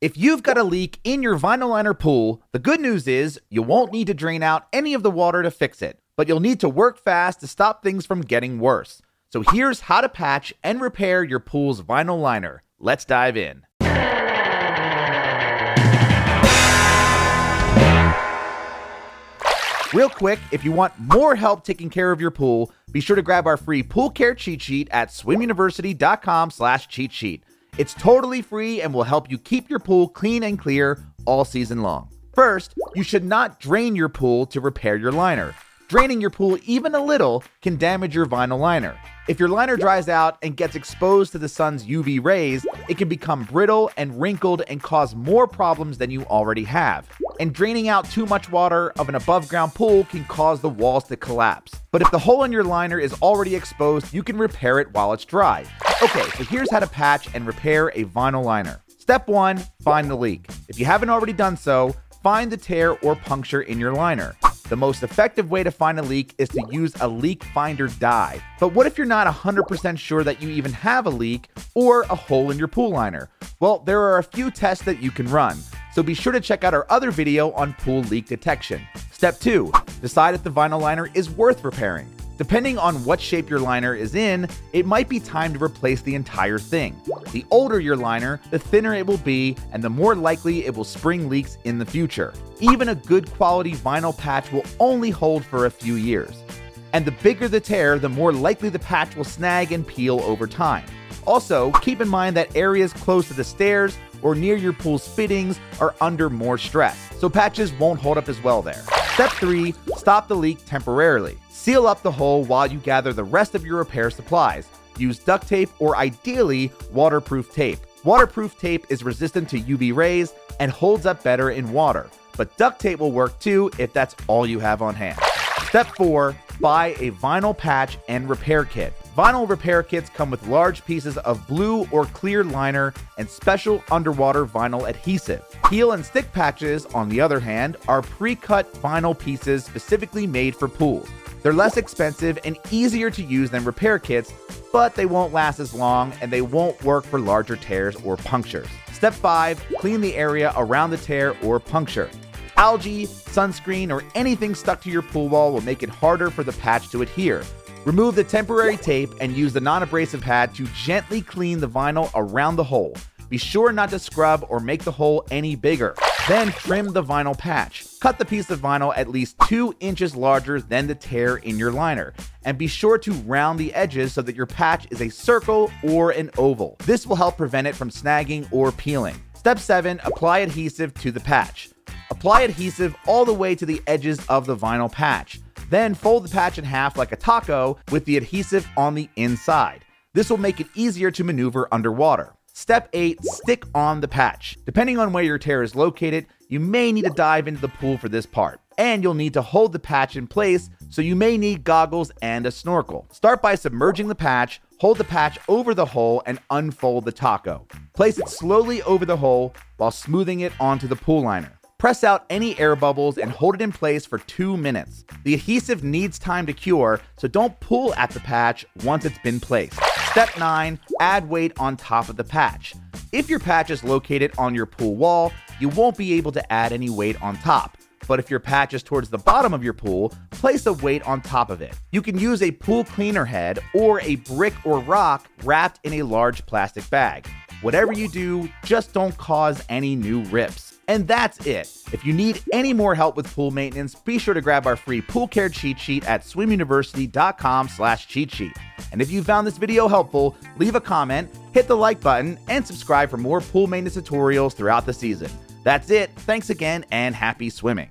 If you've got a leak in your vinyl liner pool, the good news is you won't need to drain out any of the water to fix it, but you'll need to work fast to stop things from getting worse. So here's how to patch and repair your pool's vinyl liner. Let's dive in. Real quick, if you want more help taking care of your pool, be sure to grab our free pool care cheat sheet at swimuniversity.com slash cheat sheet. It's totally free and will help you keep your pool clean and clear all season long. First, you should not drain your pool to repair your liner. Draining your pool even a little can damage your vinyl liner. If your liner dries out and gets exposed to the sun's UV rays, it can become brittle and wrinkled and cause more problems than you already have. And draining out too much water of an above ground pool can cause the walls to collapse. But if the hole in your liner is already exposed, you can repair it while it's dry. Okay, so here's how to patch and repair a vinyl liner. Step 1 Find the leak. If you haven't already done so, find the tear or puncture in your liner. The most effective way to find a leak is to use a leak finder dye. But what if you're not 100% sure that you even have a leak or a hole in your pool liner? Well, there are a few tests that you can run, so be sure to check out our other video on pool leak detection. Step 2 Decide if the vinyl liner is worth repairing. Depending on what shape your liner is in, it might be time to replace the entire thing. The older your liner, the thinner it will be, and the more likely it will spring leaks in the future. Even a good quality vinyl patch will only hold for a few years. And the bigger the tear, the more likely the patch will snag and peel over time. Also, keep in mind that areas close to the stairs or near your pool's fittings are under more stress, so patches won't hold up as well there. Step 3 Stop the leak temporarily. Seal up the hole while you gather the rest of your repair supplies. Use duct tape or ideally waterproof tape. Waterproof tape is resistant to UV rays and holds up better in water, but duct tape will work too if that's all you have on hand. Step 4 Buy a vinyl patch and repair kit. Vinyl repair kits come with large pieces of blue or clear liner and special underwater vinyl adhesive. Peel and stick patches, on the other hand, are pre cut vinyl pieces specifically made for pools. They're less expensive and easier to use than repair kits, but they won't last as long and they won't work for larger tears or punctures. Step 5 Clean the area around the tear or puncture. Algae, sunscreen, or anything stuck to your pool wall will make it harder for the patch to adhere. Remove the temporary tape and use the non abrasive pad to gently clean the vinyl around the hole. Be sure not to scrub or make the hole any bigger. Then trim the vinyl patch. Cut the piece of vinyl at least 2 inches larger than the tear in your liner. And be sure to round the edges so that your patch is a circle or an oval. This will help prevent it from snagging or peeling. Step 7 Apply adhesive to the patch. Apply adhesive all the way to the edges of the vinyl patch. Then fold the patch in half like a taco with the adhesive on the inside. This will make it easier to maneuver underwater. Step 8 Stick on the patch. Depending on where your tear is located, you may need to dive into the pool for this part. And you'll need to hold the patch in place, so you may need goggles and a snorkel. Start by submerging the patch, hold the patch over the hole, and unfold the taco. Place it slowly over the hole while smoothing it onto the pool liner. Press out any air bubbles and hold it in place for two minutes. The adhesive needs time to cure, so don't pull at the patch once it's been placed. Step 9 Add weight on top of the patch. If your patch is located on your pool wall, you won't be able to add any weight on top. But if your patch is towards the bottom of your pool, place a weight on top of it. You can use a pool cleaner head or a brick or rock wrapped in a large plastic bag. Whatever you do, just don't cause any new rips. And that's it. If you need any more help with pool maintenance, be sure to grab our free pool care cheat sheet at swimuniversity.com slash cheat sheet. And if you found this video helpful, leave a comment, hit the like button, and subscribe for more pool maintenance tutorials throughout the season. That's it. Thanks again and happy swimming.